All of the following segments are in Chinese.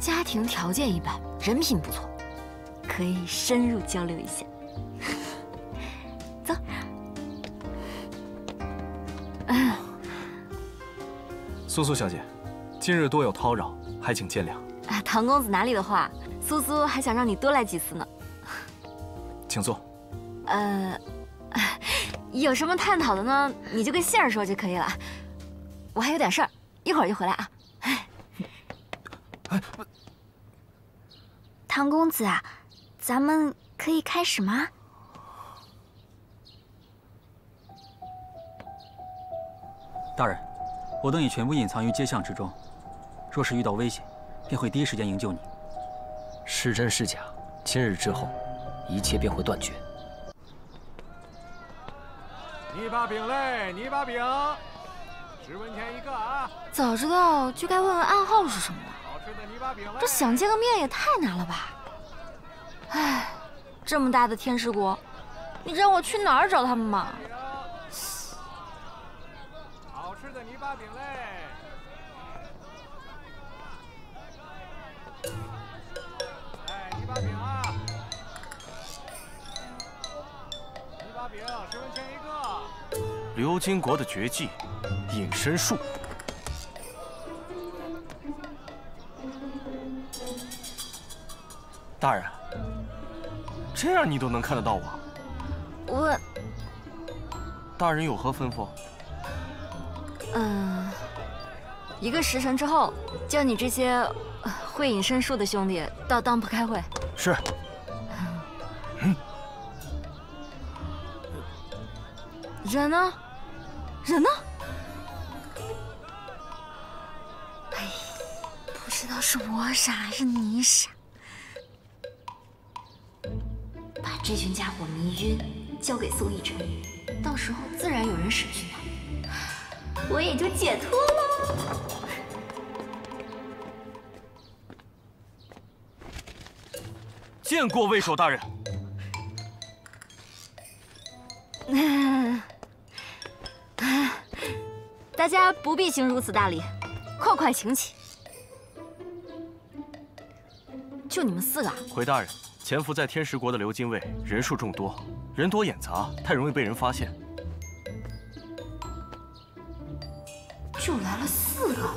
家庭条件一般，人品不错，可以深入交流一下。走。苏苏小姐，今日多有叨扰，还请见谅。啊，唐公子哪里的话，苏苏还想让你多来几次呢。请坐。呃，有什么探讨的呢？你就跟杏儿说就可以了。我还有点事儿，一会儿就回来啊。唐公子啊，咱们可以开始吗？大人，我等已全部隐藏于街巷之中，若是遇到危险，便会第一时间营救你。是真是假？今日之后，一切便会断绝。泥巴饼嘞，泥巴饼，十文钱一个啊！早知道就该问问暗号是什么了。这想见个面也太难了吧！唉，这么大的天使国，你让我去哪儿找他们嘛？好吃的泥巴饼嘞！哎，泥巴饼啊！泥巴饼十文钱一个。流金国的绝技隐身术。大人，这样你都能看得到我？我……大人有何吩咐？嗯，一个时辰之后，叫你这些会隐身术的兄弟到当铺开会。是。人呢？人呢？哎，不知道是我傻还是你傻。这群家伙迷晕，交给宋逸尘，到时候自然有人审讯他，我也就解脱了。见过魏守大人。大家不必行如此大礼，快快请起。就你们四个？回大人，潜伏在天石国的刘金卫人数众多，人多眼杂，太容易被人发现。就来了四个，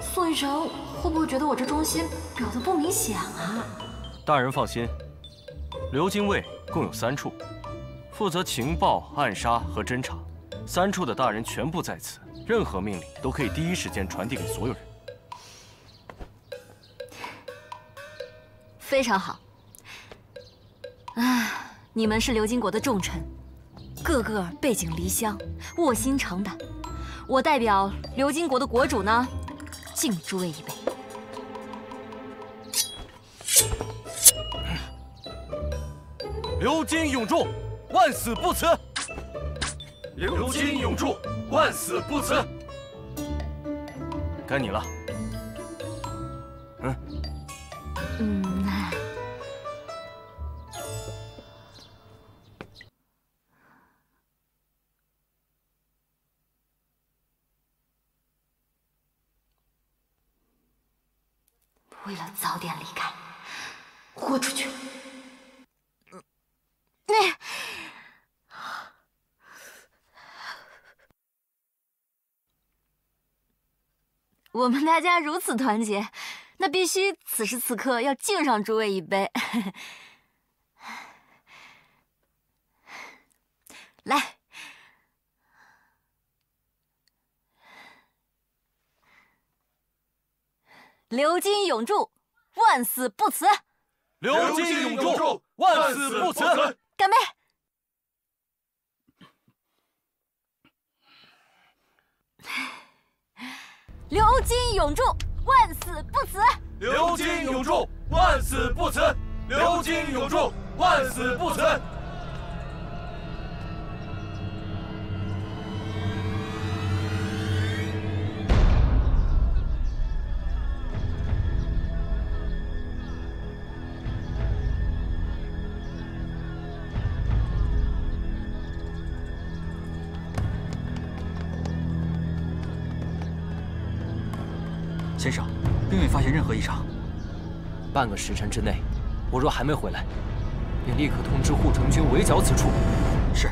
宋玉成会不会觉得我这忠心表的不明显啊？大人放心，刘金卫共有三处，负责情报、暗杀和侦查，三处的大人全部在此。任何命令都可以第一时间传递给所有人。非常好。啊，你们是流金国的重臣，个个背井离乡，卧薪尝胆。我代表流金国的国主呢，敬诸位一杯。流金永驻，万死不辞。流金永驻。万死不辞！该你了。嗯。嗯。为了早点离开，豁出去。我们大家如此团结，那必须此时此刻要敬上诸位一杯。来，流金永驻，万死不辞！流金永驻，万死不辞！干杯！流金永驻，万死不辞！流金永驻，万死不辞！流金永驻，万死不辞！先生，并未发现任何异常。半个时辰之内，我若还没回来，便立刻通知护城军围剿此处。是。